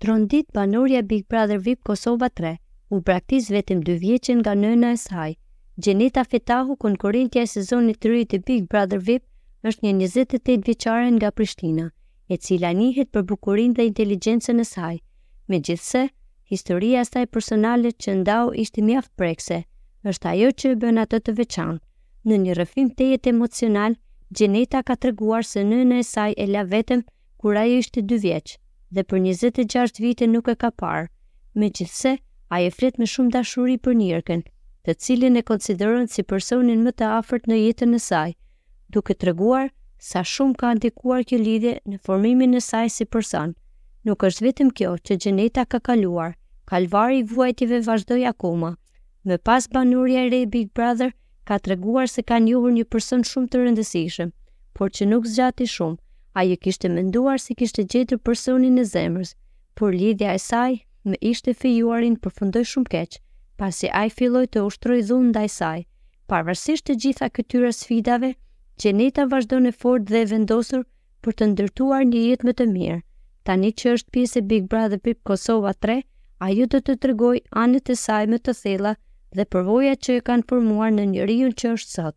Trondit banorja e Big Brother Vip Kosova tre, u braktis vetëm dy vjeçe nga nëna e saj. Xheneta Fetahu, konkurrentja e sezonit të ri të Big Brother Vip, është një njëzet e tetë vjeçare nga Prishtina, e cila njihet për bukurinë dhe inteligjencën e saj. Megjithëse historia e saj personale që ndau ishte mjaft prekëse, është ajo që e bën atë të veçantë. Në një rrëfim tejet emocional, Xheneta ka treguar se nëna e saj e la vetëm kur ajo ishte dy vjeçe dhe për njëzet e gjashtë vite nuk e ka parë, megjithëse ajo flet me shumë dashuri për njerkën, të cilën e konsideron si personin më të afërt në jetën e saj, duke treguar sa shumë ka ndikuar kjo lidhje në formimin e saj si person. Nuk është vetëm kjo që Xheneta ka kaluar, kalvari i vuajtjeve vazhdoi akoma. Më pas banorja e re e Big Brother ka treguar se ka njohur një person shumë të rëndësishëm, por që nuk zgjati shumë. Ajo kishte menduar se kishte gjetur personin e zemrës, por lidhja e saj me ish të fejuarin përfundoi shumë keq, pasi ai filloi të ushtrojë dhunë ndaj saj. Pavarësisht të gjitha këtyre sfidave, Xheneta vazhdon e fortë dhe e vendosur për të ndërtuar një jetë më të mirë. Tani që është pjesë e Big Brother Vip Kosova 3, ajo do të tregojë anët e saj më të thella dhe përvojat që e kanë formuar në njeriun që është sot.